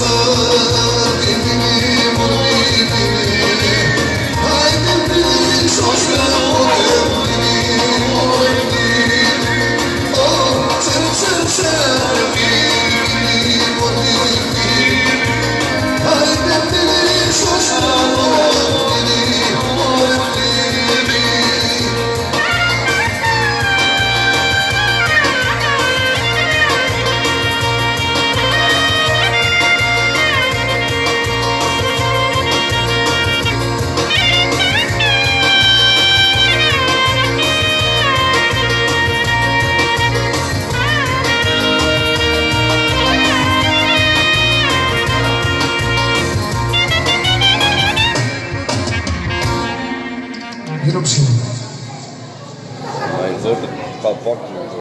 soul.